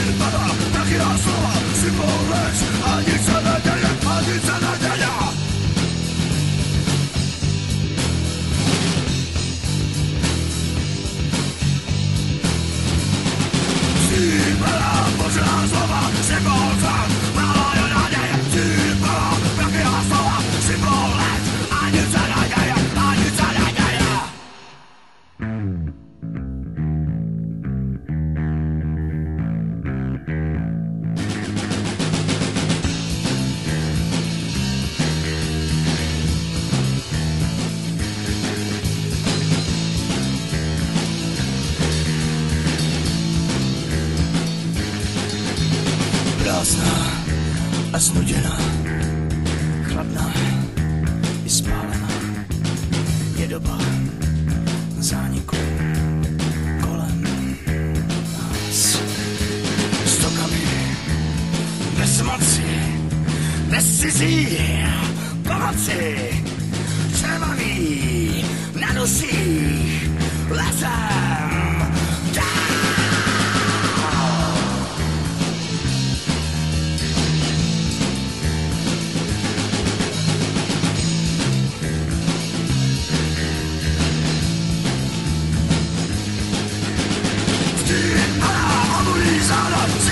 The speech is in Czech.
Filmada, takiej simple symbol Prázdná a znuděná, chladná i spálená. Je doba zániku kolem nás. stokami bez moci, bez cizí pomoci, červený na nosích leze son of